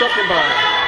second by.